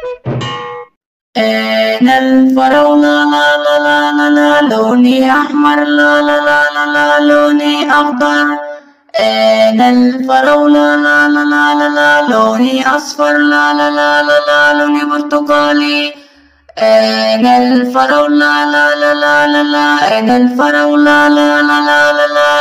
Beep. أنا الفراولة لا لا لا لا لا لوني أحمر لا لا لا لا لا لوني أخضر أنا الفراولة لا لا لا لا لا لوني أصفر لا لا لا لا لا لوني برتقالي أنا الفراولة لا لا لا لا لا أنا الفراولة لا لا لا لا لا